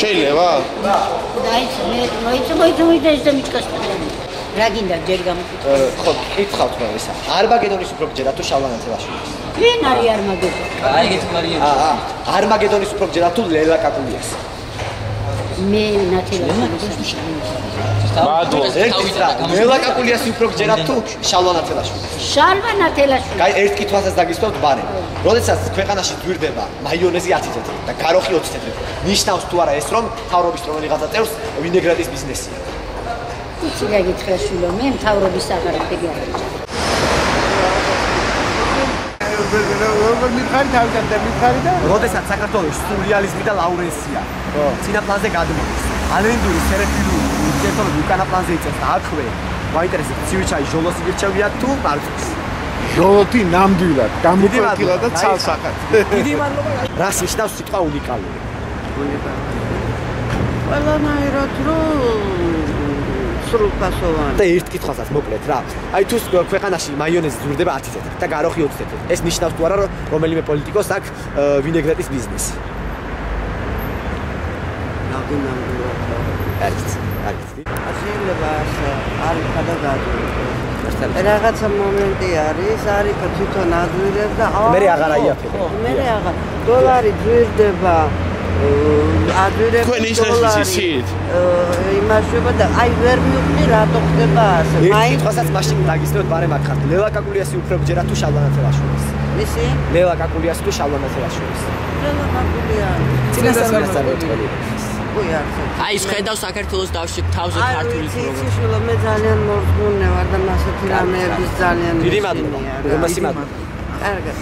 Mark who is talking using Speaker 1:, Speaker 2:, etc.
Speaker 1: შეიძლება?
Speaker 2: დაიწყე მე მოიწო მოიწო მოიწო ეს და მიკასტები. რა გინდა ჯერ გამოკითხე?
Speaker 3: ხო, კითხავთ რომ ესა. არმაგედონის უფრო გჯერა თუ შალვანაცელაშვილი?
Speaker 2: ვინ არის არმაგედონი?
Speaker 4: აი ეგეთი მარია.
Speaker 3: აა, არმაგედონის უფრო გჯერა თუ ლელა კაკულიას?
Speaker 2: მე ნათელაშვილი.
Speaker 1: მადლ.
Speaker 3: ერთი რა, ლელა კაკულიას უფრო გჯერა თუ შალვანაცელაშვილი?
Speaker 2: შალვა ნათელაშვილი.
Speaker 3: კაი, ერთ კითხვასაც დაგისვათ ბარე. როდესაც ქვეყანაში ძვირდება მაიონეზი 10 წუთი და გაროხი 20 წუთი. ნიშნავს თუ არა ეს რომ თავრობის რომელიღაცა წევს ვინეგრეტის ბიზნესია.
Speaker 2: იცი რა გითხრა შვილო, მე მთავრობის აღარაფერი არ არის.
Speaker 5: როგორ მითხარი თავიდან და მითხარი და
Speaker 3: როდესაც საქართველოს სურიალიზმი და ლაურენსია წინა პლანზე გადმოდის. ალენდური სერეფილური ურთიერთობები უკანა პლანზე იწევს და აქვე მაინტერესებს ცივიჩაი ჟოლოსი გირჩევია თუ მარცხს.
Speaker 5: ჟოლოთი ნამდვილად გამოკვეთილა და ცალსახად.
Speaker 3: დიდი მადლობა. რას ნიშნავს სიტყვა უნიკალური?
Speaker 6: ყველანაირად რო სრულფასოვანი.
Speaker 3: და ერთ კითხვასაც მოკლედ რა. აი თუ ქვეყანაში მაიონეზი ზურდება 10 წუთი და გაროხი 20 წუთი. ეს ნიშნავს თუ არა რომ რომელიმე პოლიტიკოს აქვს ვინეგრეტის ბიზნესი?
Speaker 6: ნამდვილად.
Speaker 3: არის, არის.
Speaker 6: ასე არის გადაგადო. რაღაცა მომენტი არის, არის თვითონ ადვირებ და
Speaker 3: მე აღარ აიაფებ.
Speaker 6: მე აღარ. დოლარი ძვირდება
Speaker 1: ეს ისიც?
Speaker 6: იმაშობა და აი ვერ მივხვდი რატო ხდება ასე. მაინც
Speaker 3: კითხვასაც მაშინ დაგისწრებთ ბარემ აქხარ. ლელა კაკულიასი უფრო გჯერა თუ შალვანაცელაშვილის?
Speaker 6: ისი
Speaker 3: ლელა კაკულიასი თუ შალვანაცელაშვილის?
Speaker 6: ყველა მაგულია.
Speaker 3: წინასწარ მოწყობილი.
Speaker 6: Ой არც
Speaker 4: აი ის ხედავ საქართველოს დავში თავზე
Speaker 6: აი
Speaker 4: ქართული პროგრამა.
Speaker 6: იცი შვილო მე ძალიან მორწმუნე ვარ და მასეთი რამეების ძალიან
Speaker 3: დიდი მადლობა. უღმესი მადლობა.
Speaker 6: კარგად